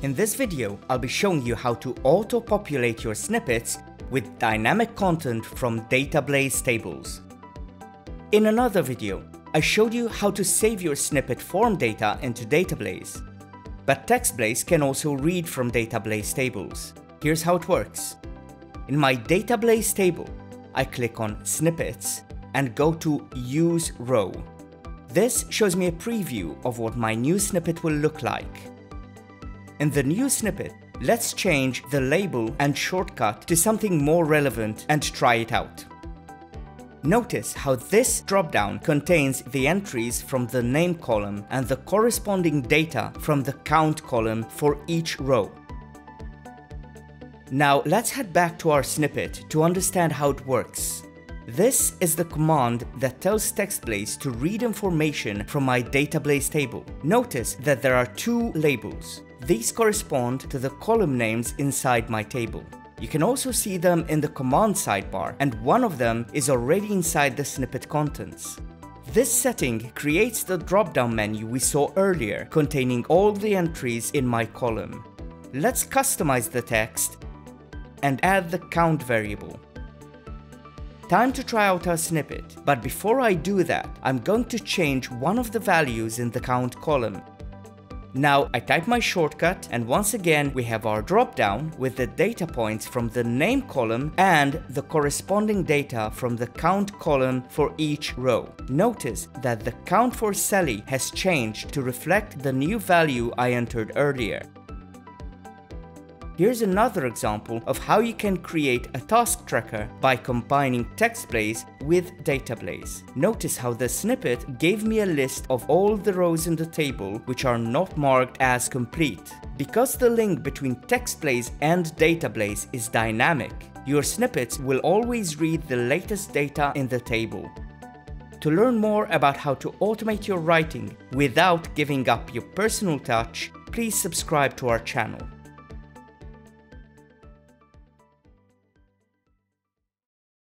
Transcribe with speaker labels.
Speaker 1: In this video, I'll be showing you how to auto-populate your snippets with dynamic content from DataBlaze tables. In another video, I showed you how to save your snippet form data into DataBlaze. But TextBlaze can also read from DataBlaze tables. Here's how it works. In my DataBlaze table, I click on Snippets and go to Use Row. This shows me a preview of what my new snippet will look like. In the new snippet, let's change the label and shortcut to something more relevant and try it out. Notice how this dropdown contains the entries from the name column and the corresponding data from the count column for each row. Now let's head back to our snippet to understand how it works. This is the command that tells TextBlaze to read information from my DataBlaze table. Notice that there are two labels. These correspond to the column names inside my table. You can also see them in the command sidebar, and one of them is already inside the snippet contents. This setting creates the drop-down menu we saw earlier, containing all the entries in my column. Let's customize the text and add the count variable. Time to try out our snippet, but before I do that, I'm going to change one of the values in the count column. Now I type my shortcut and once again we have our dropdown with the data points from the name column and the corresponding data from the count column for each row. Notice that the count for Sally has changed to reflect the new value I entered earlier. Here's another example of how you can create a task tracker by combining TextBlaze with DataBlaze. Notice how the snippet gave me a list of all the rows in the table which are not marked as complete. Because the link between TextBlaze and DataBlaze is dynamic, your snippets will always read the latest data in the table. To learn more about how to automate your writing without giving up your personal touch, please subscribe to our channel.